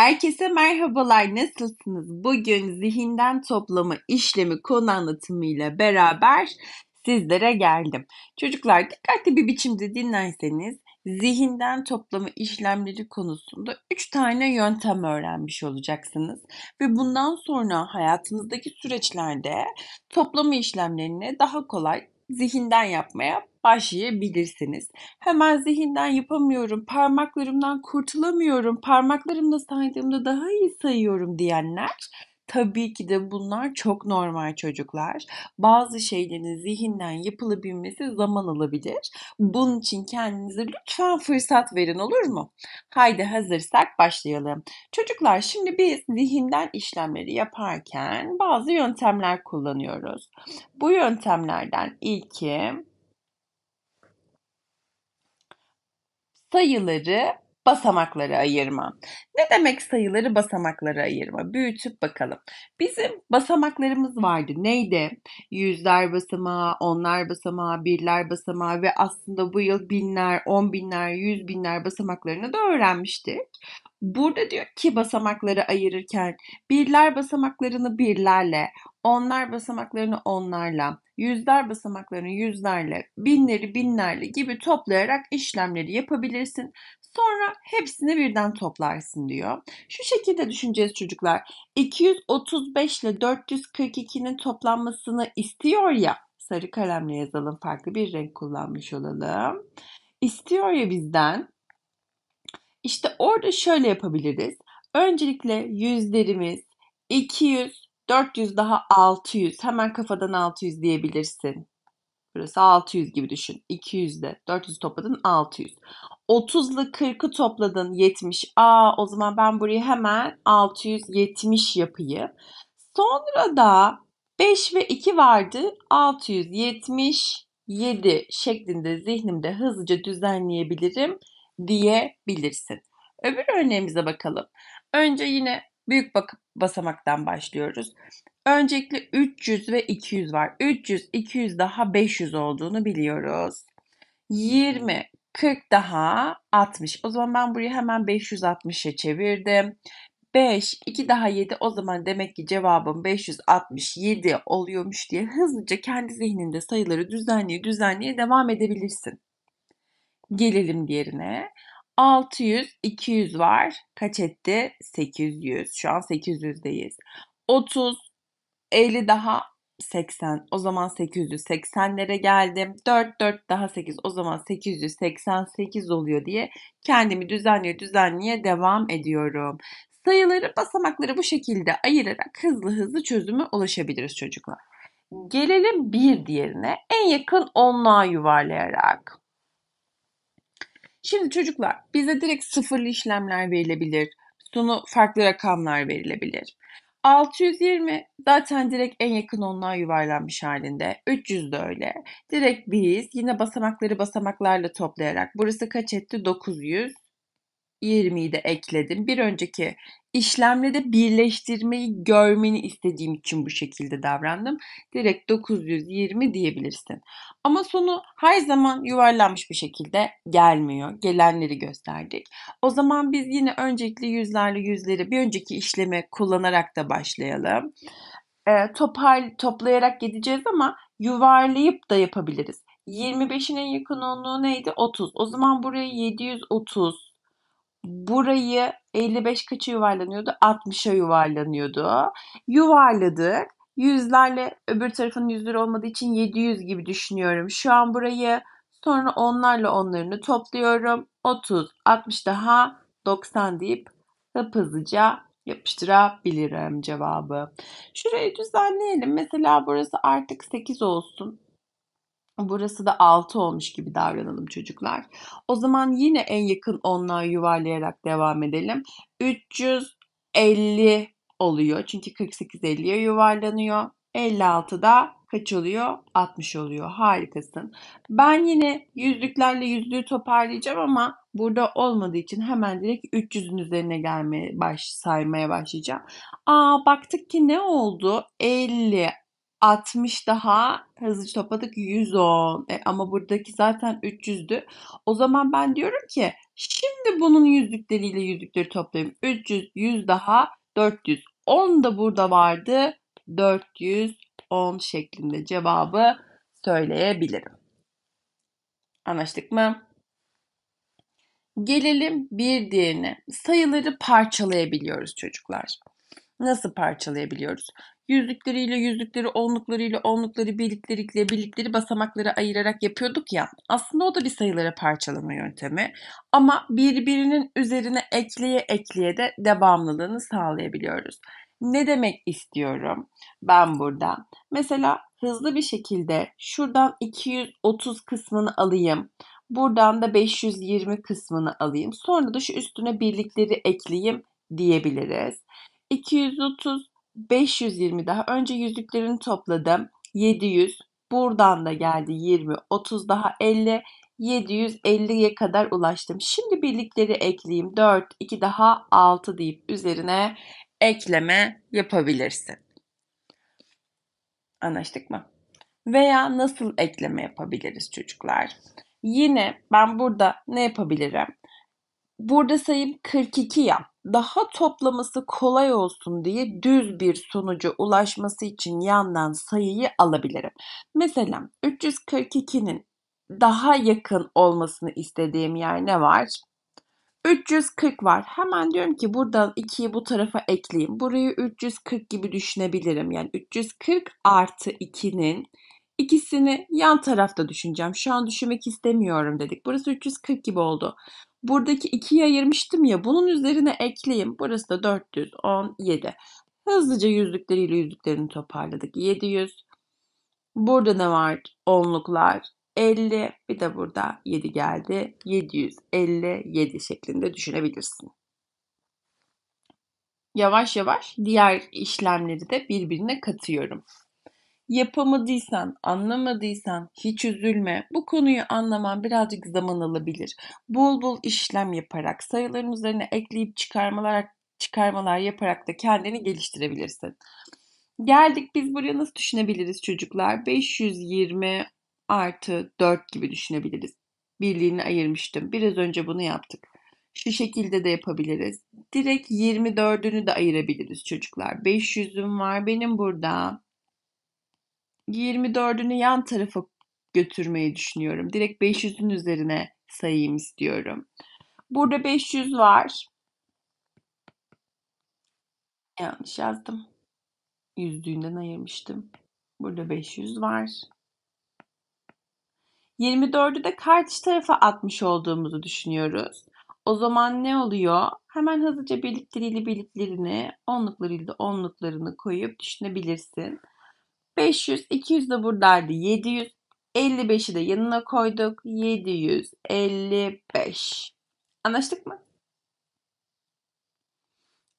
Herkese merhabalar, nasılsınız? Bugün zihinden toplama işlemi konu anlatımıyla beraber sizlere geldim. Çocuklar dikkatli bir biçimde dinlerseniz zihinden toplama işlemleri konusunda 3 tane yöntem öğrenmiş olacaksınız. Ve bundan sonra hayatınızdaki süreçlerde toplama işlemlerini daha kolay zihinden yapmaya başlayabilirsiniz. Hemen zihinden yapamıyorum, parmaklarımdan kurtulamıyorum, parmaklarımla saydığımda daha iyi sayıyorum diyenler Tabii ki de bunlar çok normal çocuklar. Bazı şeylerin zihinden yapılabilmesi zaman alabilir. Bunun için kendinize lütfen fırsat verin olur mu? Haydi hazırsak başlayalım. Çocuklar şimdi biz zihinden işlemleri yaparken bazı yöntemler kullanıyoruz. Bu yöntemlerden ilki sayıları basamaklara ayırma. Ne demek sayıları basamaklara ayırma? Büyütüp bakalım. Bizim basamaklarımız vardı. Neydi? Yüzler basamağı, onlar basamağı, birler basamağı ve aslında bu yıl binler, on binler, yüz binler basamaklarını da öğrenmiştik. Burada diyor ki basamakları ayırırken birler basamaklarını birlerle, onlar basamaklarını onlarla, yüzler basamaklarını yüzlerle, binleri binlerle gibi toplayarak işlemleri yapabilirsin. Sonra hepsini birden toplarsın diyor. Şu şekilde düşüneceğiz çocuklar. 235 ile 442'nin toplanmasını istiyor ya. Sarı kalemle yazalım. Farklı bir renk kullanmış olalım. İstiyor ya bizden. İşte orada şöyle yapabiliriz. Öncelikle yüzlerimiz 200, 400 daha 600. Hemen kafadan 600 diyebilirsin. Burası 600 gibi düşün. 200 de 400 topladın 600. 30 ile 40'ı topladın 70. Aa o zaman ben burayı hemen 670 yapayım. Sonra da 5 ve 2 vardı. 677 şeklinde zihnimde hızlıca düzenleyebilirim diyebilirsin. Öbür örneğimize bakalım. Önce yine büyük basamaktan başlıyoruz. Öncelikle 300 ve 200 var. 300, 200 daha 500 olduğunu biliyoruz. 20, 40 daha 60. O zaman ben burayı hemen 560'a çevirdim. 5, 2 daha 7 o zaman demek ki cevabım 567 oluyormuş diye hızlıca kendi zihninde sayıları düzenleye düzenleye devam edebilirsin. Gelelim diğerine. 600, 200 var. Kaç etti? 800. Şu an 800'deyiz. 30, 50 daha 80. O zaman 880'lere geldim. 4, 4 daha 8. O zaman 888 oluyor diye kendimi düzenliye düzenliye devam ediyorum. Sayıları, basamakları bu şekilde ayırarak hızlı hızlı çözüme ulaşabiliriz çocuklar. Gelelim bir diğerine en yakın onluğa yuvarlayarak. Şimdi çocuklar bize direkt sıfırlı işlemler verilebilir. Sonu farklı rakamlar verilebilir. 620 zaten direkt en yakın onluğa yuvarlanmış halinde. 300 de öyle. Direkt biz yine basamakları basamaklarla toplayarak burası kaç etti? 900. 20'yi de ekledim. Bir önceki işlemle de birleştirmeyi görmeni istediğim için bu şekilde davrandım. Direkt 920 diyebilirsin. Ama sonu her zaman yuvarlanmış bir şekilde gelmiyor. Gelenleri gösterdik. O zaman biz yine öncelikli yüzlerle yüzleri bir önceki işlemi kullanarak da başlayalım. E, topar, toplayarak gideceğiz ama yuvarlayıp da yapabiliriz. 25'in en yakın onluğu neydi? 30. O zaman buraya 730 burayı 55 kaça yuvarlanıyordu? 60'a yuvarlanıyordu. Yuvarladık. Yüzlerle öbür tarafın yüzleri olmadığı için 700 gibi düşünüyorum. Şu an burayı sonra onlarla onlarını topluyorum. 30, 60 daha 90 deyip hıp hızlıca yapıştırabilirim cevabı. Şurayı düzenleyelim. Mesela burası artık 8 olsun. Burası da 6 olmuş gibi davranalım çocuklar. O zaman yine en yakın onluğa yuvarlayarak devam edelim. 350 oluyor. Çünkü 48 50'ye yuvarlanıyor. 56 da kaç oluyor? 60 oluyor. Harikasın. Ben yine yüzlüklerle yüzlüğü toparlayacağım ama burada olmadığı için hemen direkt 300'ün üzerine gelmeye baş, saymaya başlayacağım. Aa baktık ki ne oldu? 50, 60 daha hızlıca topladık 110. E, ama buradaki zaten 300'dü. O zaman ben diyorum ki şimdi bunun yüzlükleriyle yüzlükleri toplayayım. 300, 100 daha 400. 10 da burada vardı. 410 şeklinde cevabı söyleyebilirim. Anlaştık mı? Gelelim bir diğerine. Sayıları parçalayabiliyoruz çocuklar. Nasıl parçalayabiliyoruz? Yüzlükleriyle yüzlükleri, onluklarıyla onlukları, birlikleriyle birlikleri basamaklara ayırarak yapıyorduk ya. Aslında o da bir sayıları parçalama yöntemi. Ama birbirinin üzerine ekleye ekleye de devamlılığını sağlayabiliyoruz. Ne demek istiyorum ben burada? Mesela hızlı bir şekilde şuradan 230 kısmını alayım. Buradan da 520 kısmını alayım. Sonra da şu üstüne birlikleri ekleyeyim diyebiliriz. 230, 520 daha. Önce yüzlüklerini topladım. 700. Buradan da geldi 20, 30 daha 50. 750'ye kadar ulaştım. Şimdi birlikleri ekleyeyim. 4, 2 daha 6 deyip üzerine ekleme yapabilirsin. Anlaştık mı? Veya nasıl ekleme yapabiliriz çocuklar? Yine ben burada ne yapabilirim? Burada sayım 42 ya. Daha toplaması kolay olsun diye düz bir sonuca ulaşması için yandan sayıyı alabilirim. Mesela 342'nin daha yakın olmasını istediğim yer ne var? 340 var. Hemen diyorum ki buradan 2'yi bu tarafa ekleyeyim. Burayı 340 gibi düşünebilirim. Yani 340 artı 2'nin ikisini yan tarafta düşüneceğim. Şu an düşünmek istemiyorum dedik. Burası 340 gibi oldu. Buradaki 2'yi ayırmıştım ya bunun üzerine ekleyeyim. Burası da 417. Hızlıca yüzlükleriyle yüzlüklerini toparladık. 700. Burada ne var? Onluklar. 50 bir de burada 7 geldi. 757 şeklinde düşünebilirsin. Yavaş yavaş diğer işlemleri de birbirine katıyorum. Yapamadıysan, anlamadıysan hiç üzülme. Bu konuyu anlaman birazcık zaman alabilir. Bol bol işlem yaparak, sayıların üzerine ekleyip çıkarmalar çıkarmalar yaparak da kendini geliştirebilirsin. Geldik biz buraya nasıl düşünebiliriz çocuklar? 520 artı 4 gibi düşünebiliriz. Birliğini ayırmıştım. Biraz önce bunu yaptık. Şu şekilde de yapabiliriz. Direkt 24'ünü de ayırabiliriz çocuklar. 500'üm var benim burada. 24'ünü yan tarafa götürmeyi düşünüyorum. Direkt 500'ün üzerine sayayım istiyorum. Burada 500 var. Yanlış yazdım. Yüzlüğünden ayırmıştım. Burada 500 var. 24'ü de karşı tarafa atmış olduğumuzu düşünüyoruz. O zaman ne oluyor? Hemen hızlıca birlikleriyle birliklerini, onluklarıyla onluklarını koyup düşünebilirsin. 500, 200 de buradaydı. 700, 55'i de yanına koyduk. 755. Anlaştık mı?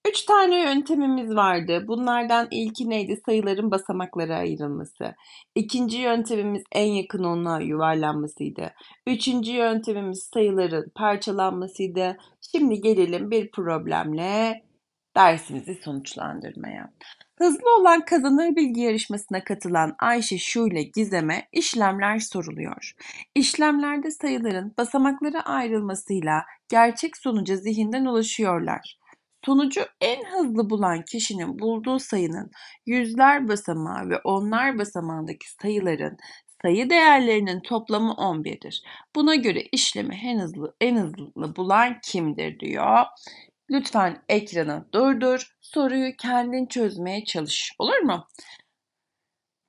Üç tane yöntemimiz vardı. Bunlardan ilki neydi? Sayıların basamaklara ayrılması. İkinci yöntemimiz en yakın onluğa yuvarlanmasıydı. Üçüncü yöntemimiz sayıların parçalanmasıydı. Şimdi gelelim bir problemle dersimizi sonuçlandırmaya. Hızlı olan kazanır bilgi yarışmasına katılan Ayşe Şu ile Gizem'e işlemler soruluyor. İşlemlerde sayıların basamaklara ayrılmasıyla gerçek sonuca zihinden ulaşıyorlar. Sonucu en hızlı bulan kişinin bulduğu sayının yüzler basamağı ve onlar basamağındaki sayıların sayı değerlerinin toplamı 11'dir. Buna göre işlemi en hızlı en hızlı bulan kimdir diyor. Lütfen ekranı durdur, soruyu kendin çözmeye çalış. Olur mu?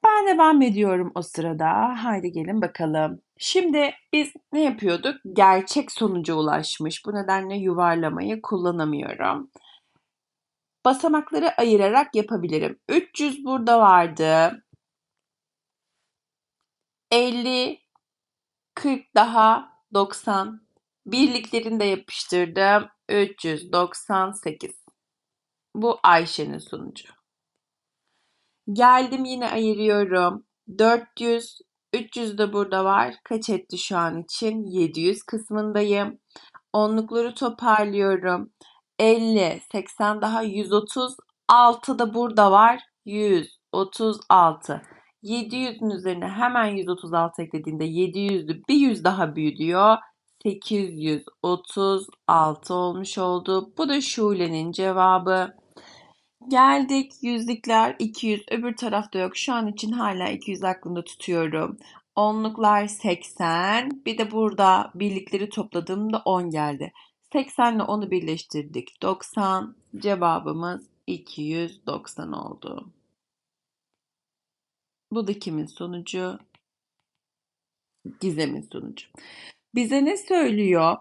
Ben devam ediyorum o sırada. Haydi gelin bakalım. Şimdi biz ne yapıyorduk? Gerçek sonuca ulaşmış. Bu nedenle yuvarlamayı kullanamıyorum. Basamakları ayırarak yapabilirim. 300 burada vardı. 50, 40 daha 90. Birliklerini de yapıştırdım. 398. Bu Ayşe'nin sonucu. Geldim yine ayırıyorum. 400, 300 de burada var. Kaç etti şu an için? 700 kısmındayım. Onlukları toparlıyorum. 50, 80 daha 130. 6 da burada var. 136. 700'ün üzerine hemen 136 eklediğinde 700'lü bir 100 daha büyüyor. 836 olmuş oldu. Bu da Şule'nin cevabı. Geldik yüzlükler 200 öbür tarafta yok. Şu an için hala 200 aklımda tutuyorum. Onluklar 80. Bir de burada birlikleri topladığımda 10 geldi. 80 ile 10'u birleştirdik. 90. Cevabımız 290 oldu. Bu da kimin sonucu? Gizem'in sonucu. Bize ne söylüyor?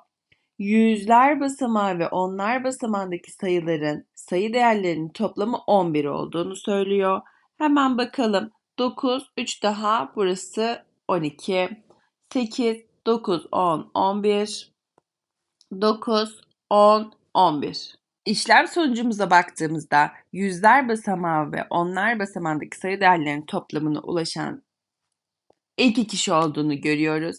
Yüzler basamağı ve onlar basamağındaki sayıların sayı değerlerinin toplamı 11 olduğunu söylüyor. Hemen bakalım. 9, 3 daha burası 12. 8, 9, 10, 11. 9, 10, 11. İşlem sonucumuza baktığımızda yüzler basamağı ve onlar basamağındaki sayı değerlerinin toplamına ulaşan iki kişi olduğunu görüyoruz.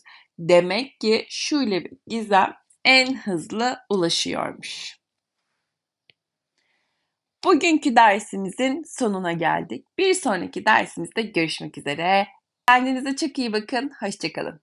Demek ki şöyle bir gizem en hızlı ulaşıyormuş. Bugünkü dersimizin sonuna geldik. Bir sonraki dersimizde görüşmek üzere. Kendinize çok iyi bakın. Hoşçakalın.